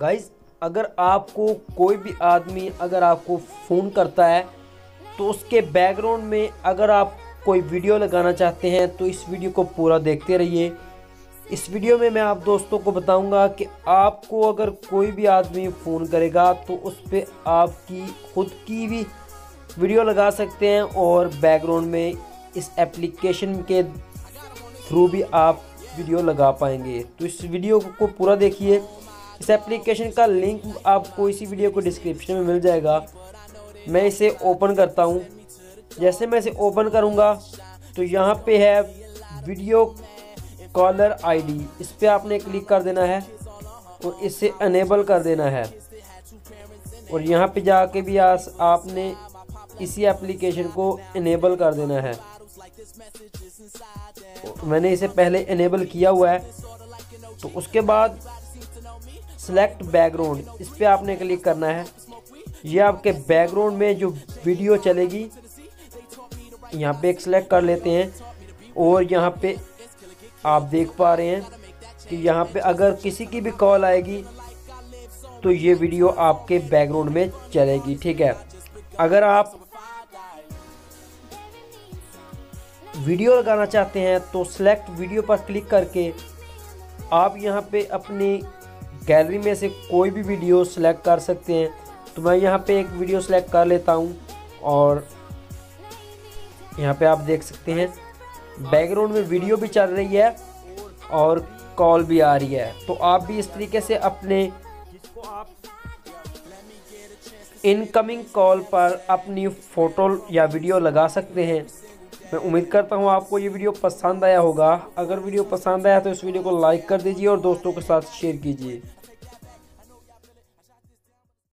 Guys अगर आपको कोई भी आदमी अगर आपको फ़ोन करता है तो उसके बैकग्राउंड में अगर आप कोई वीडियो लगाना चाहते हैं तो इस वीडियो को पूरा देखते रहिए। इस वीडियो में मैं आप दोस्तों को बताऊँगा कि आपको अगर कोई भी आदमी फ़ोन करेगा तो उस पर आपकी खुद की भी वीडियो लगा सकते हैं और बैकग्राउंड में इस एप्लीकेशन के थ्रू भी आप वीडियो लगा पाएँगे। तो इस वीडियो को पूरा देखिए। इस एप्लीकेशन का लिंक आपको इसी वीडियो को डिस्क्रिप्शन में मिल जाएगा। मैं इसे ओपन करता हूँ। जैसे मैं इसे ओपन करूँगा तो यहाँ पे है वीडियो कॉलर आईडी इस पर आपने क्लिक कर देना है और इसे अनेबल कर देना है। और यहाँ पे जाके भी आस आपने इसी एप्लीकेशन को इनेबल कर देना है। मैंने इसे पहले इनेबल किया हुआ है। तो उसके बाद सेलेक्ट बैकग्राउंड इस पर आपने क्लिक करना है। ये आपके बैकग्राउंड में जो वीडियो चलेगी, यहाँ पे एक सिलेक्ट कर लेते हैं। और यहाँ पे आप देख पा रहे हैं कि यहाँ पे अगर किसी की भी कॉल आएगी तो ये वीडियो आपके बैकग्राउंड में चलेगी, ठीक है? अगर आप वीडियो लगाना चाहते हैं तो सिलेक्ट वीडियो पर क्लिक करके आप यहाँ पे अपनी गैलरी में से कोई भी वीडियो सेलेक्ट कर सकते हैं। तो मैं यहाँ पे एक वीडियो सेलेक्ट कर लेता हूँ और यहाँ पे आप देख सकते हैं बैकग्राउंड में वीडियो भी चल रही है और कॉल भी आ रही है। तो आप भी इस तरीके से अपने इनकमिंग कॉल पर अपनी फ़ोटो या वीडियो लगा सकते हैं। मैं उम्मीद करता हूँ आपको ये वीडियो पसंद आया होगा। अगर वीडियो पसंद आया तो इस वीडियो को लाइक कर दीजिए और दोस्तों के साथ शेयर कीजिए।